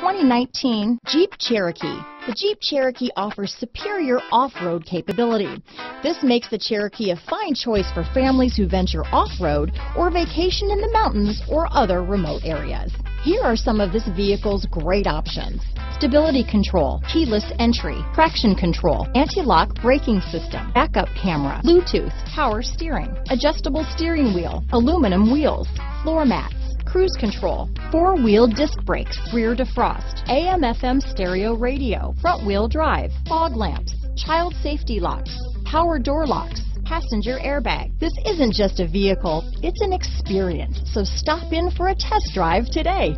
2019 Jeep Cherokee. The Jeep Cherokee offers superior off-road capability. This makes the Cherokee a fine choice for families who venture off-road or vacation in the mountains or other remote areas. Here are some of this vehicle's great options. Stability control, keyless entry, traction control, anti-lock braking system, backup camera, Bluetooth, power steering, adjustable steering wheel, aluminum wheels, floor mats, cruise control, four-wheel disc brakes, rear defrost, AM FM stereo radio, front wheel drive, fog lamps, child safety locks, power door locks, passenger airbag. This isn't just a vehicle, it's an experience. So stop in for a test drive today.